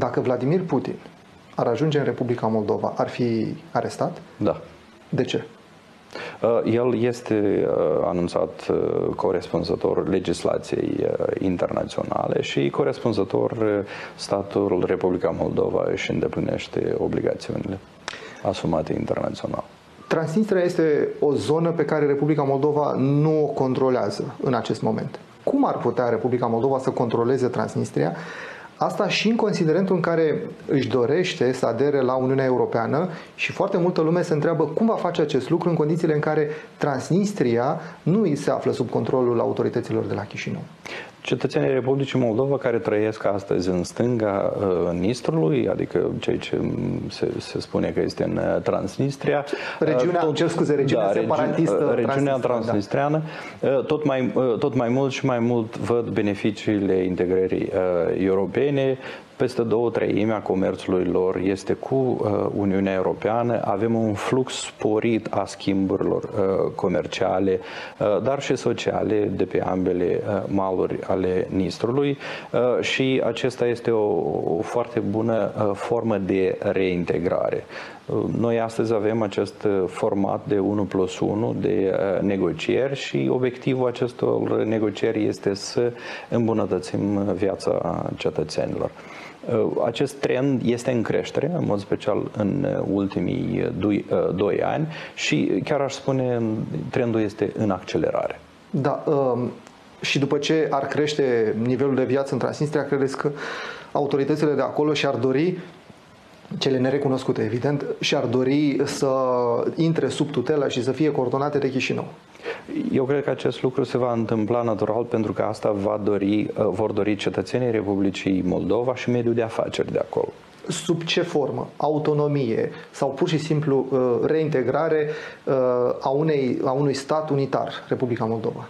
Dacă Vladimir Putin ar ajunge în Republica Moldova, ar fi arestat? Da. De ce? Uh, el este uh, anunțat uh, corespunzător legislației internaționale și corespunzător statul Republica Moldova își îndeplinește obligațiunile asumate internațional. Transnistria este o zonă pe care Republica Moldova nu o controlează în acest moment. Cum ar putea Republica Moldova să controleze Transnistria Asta și în considerentul în care își dorește să adere la Uniunea Europeană și foarte multă lume se întreabă cum va face acest lucru în condițiile în care Transnistria nu îi se află sub controlul autorităților de la Chișinău. Cetățenii Republicii Moldova care trăiesc astăzi în stânga uh, Nistrului, adică cei ce se, se spune că este în uh, Transnistria. Regiunea, tot, cer scuze, regiunea da, separatistă regiunea transnistreană, da. tot, mai, tot mai mult și mai mult văd beneficiile integrării uh, europene, peste două treimi a comerțului lor este cu uh, Uniunea Europeană. Avem un flux sporit a schimburilor uh, comerciale, uh, dar și sociale de pe ambele maluri ale Nistrului și acesta este o, o foarte bună formă de reintegrare. Noi astăzi avem acest format de 1 plus 1 de negocieri și obiectivul acestor negocieri este să îmbunătățim viața cetățenilor. Uh, acest trend este în creștere, în mod special în uh, ultimii doi, uh, doi ani și chiar aș spune trendul este în accelerare. Da, um, și după ce ar crește nivelul de viață în Transnistria, credeți că autoritățile de acolo și-ar dori cele nerecunoscute, evident, și-ar dori să intre sub tutela și să fie coordonate de Chișinău. Eu cred că acest lucru se va întâmpla natural pentru că asta va dori, uh, vor dori cetățenii Republicii Moldova și mediul de afaceri de acolo sub ce formă? Autonomie sau pur și simplu uh, reintegrare uh, a, unei, a unui stat unitar, Republica Moldova?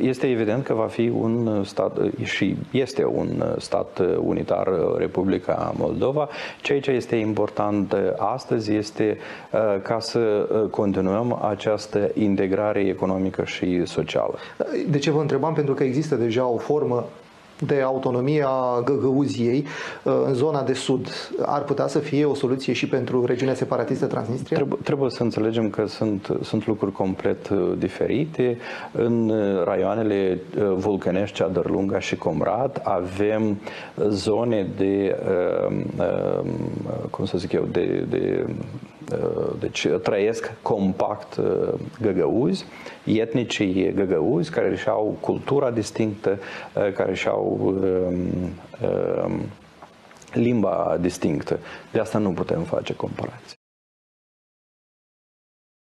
Este evident că va fi un stat și este un stat unitar, Republica Moldova. Ceea ce este important astăzi este ca să continuăm această integrare economică și socială. De ce vă întrebam? Pentru că există deja o formă de autonomie a Găgăuziei uh, în zona de sud ar putea să fie o soluție și pentru regiunea separatistă Transnistria? Trebuie, trebuie să înțelegem că sunt, sunt lucruri complet uh, diferite. În uh, raioanele vulcănești, Ceadărlunga și Comrat avem zone de, cum să zic eu, de, de deci trăiesc compact găgăuzi, etnicii găgăuzi care își au cultura distinctă, care își au um, um, limba distinctă. De asta nu putem face comparații.